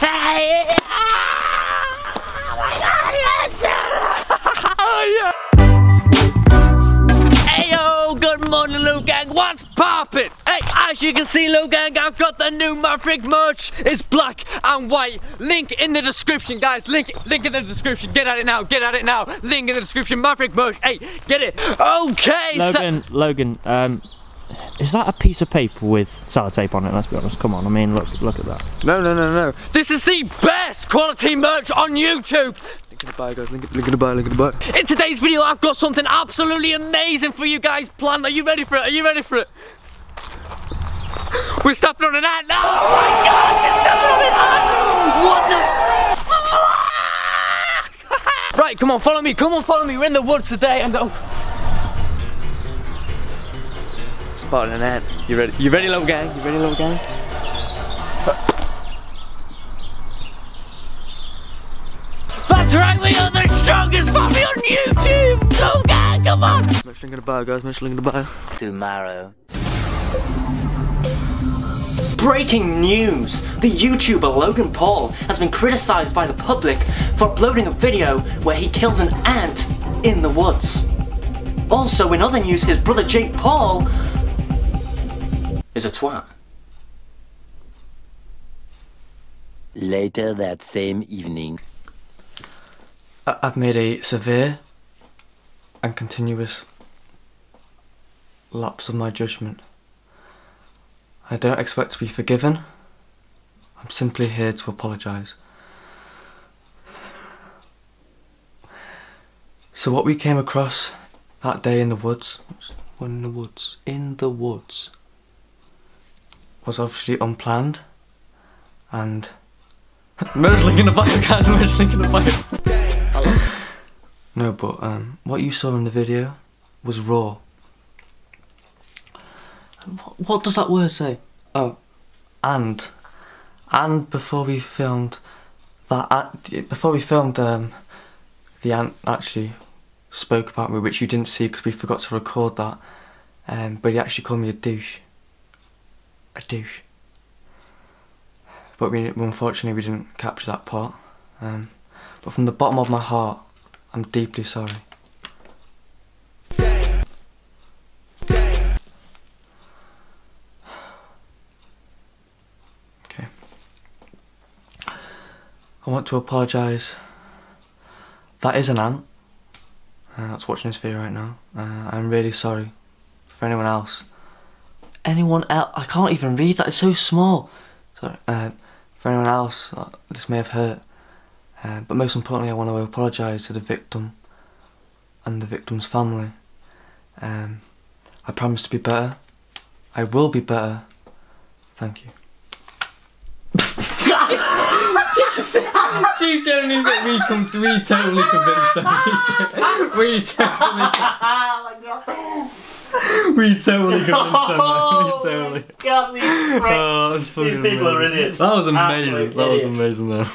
Hey! Oh my god, yes! oh yeah! Hey yo, good morning, Logang. What's poppin'? Hey, as you can see, Logang, I've got the new Maverick merch. It's black and white. Link in the description, guys. Link, link in the description. Get at it now. Get at it now. Link in the description. Maverick merch. Hey, get it. Okay. so- Logan, Logan, um, is that a piece of paper with sellotape on it? Let's be honest. Come on. I mean, look, look at that. No, no, no, no. This is the best quality merch on YouTube. Link in the bio, guys. Link, link in the bio, link in the bio. In today's video, I've got something absolutely amazing for you guys planned. Are you ready for it? Are you ready for it? We're stepping on an ant. Oh my god, we're stepping on an ant. What the? right, come on, follow me. Come on, follow me. We're in the woods today and oh. Spotting an ant. You ready? You ready, little gang? You ready, little gang? That's right, we are the strongest family on YouTube! Go gang, come on! Much link in the bio, guys, much link in the bio. tomorrow. Breaking news! The YouTuber Logan Paul has been criticised by the public for uploading a video where he kills an ant in the woods. Also, in other news, his brother Jake Paul is a twat. Later that same evening. I- I've made a severe and continuous lapse of my judgment. I don't expect to be forgiven. I'm simply here to apologise. So what we came across that day in the woods, in the woods, in the woods, was obviously unplanned and Merge link in the bio, guys. Merge link in the bio. no, but um, what you saw in the video was raw. What, what does that word say? Oh, and and before we filmed that, ant- before we filmed um, the ant actually spoke about me, which you didn't see because we forgot to record that. Um, but he actually called me a douche. A douche but we unfortunately we didn't capture that part. Um, but from the bottom of my heart, I'm deeply sorry. Okay. I want to apologise. That is an ant. Uh, that's watching this video right now. Uh, I'm really sorry for anyone else. Anyone else? I can't even read that. It's so small. Sorry. Uh, for anyone else uh, this may have hurt. Uh, but most importantly, I want to apologise to the victim and the victim's family. Um, I promise to be better. I will be better. Thank you. Chief generally that we come we totally convinced them. We totally We totally convinced them. We totally. God, these, Oh, fucking people are idiots. That was amazing. Absolute That was amazing though.